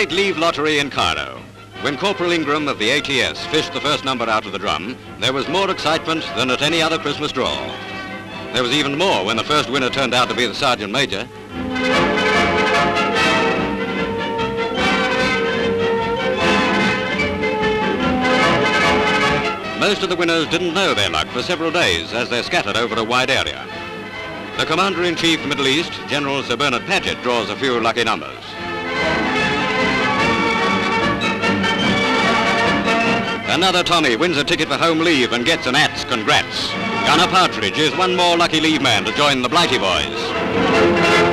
great leave lottery in Cairo. When Corporal Ingram of the ATS fished the first number out of the drum, there was more excitement than at any other Christmas draw. There was even more when the first winner turned out to be the Sergeant Major. Most of the winners didn't know their luck for several days as they're scattered over a wide area. The Commander-in-Chief, Middle East, General Sir Bernard Paget, draws a few lucky numbers. Another Tommy wins a ticket for home leave and gets an ATS congrats. Gunner Partridge is one more lucky leave man to join the Blighty Boys.